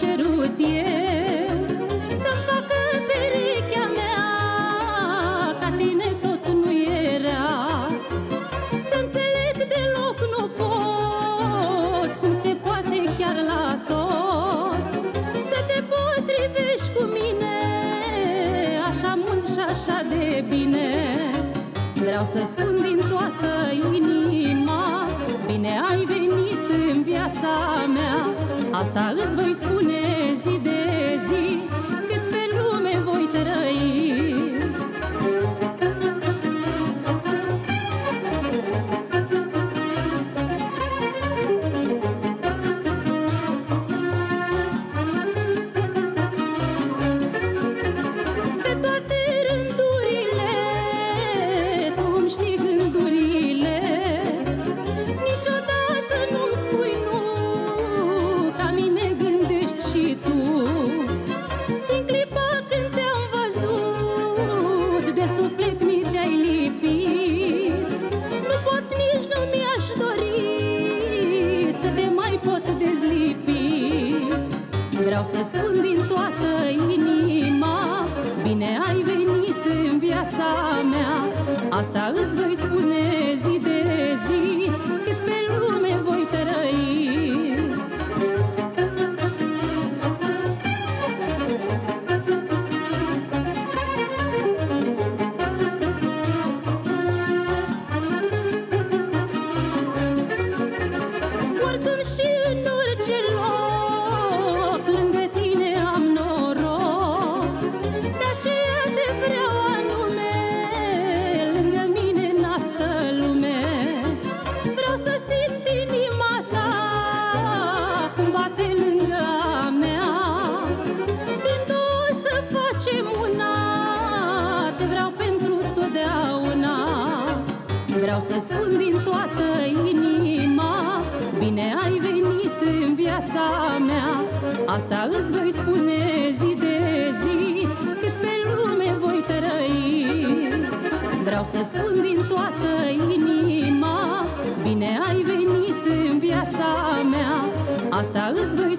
cerut eu Să-mi facă perechea mea Ca tine tot nu era. Să înțeleg deloc nu pot Cum se poate chiar la tot. Să te potrivești cu mine Așa mult și așa de bine. Vreau să spun din toată inima Bine ai venit. în viața mea Asta îți voi spune zi Vreau să spun din toată inima Bine ai venit în viața mea. Asta îți voi spune facem una Te vreau pentru totdeauna. Vreau să spun din toată inima Bine ai venit în viața mea. Asta îți voi spune zi de zi Cât pe lume voi trăi Vreau să spun din toată inima Bine ai venit în viața mea. Asta îți voi spune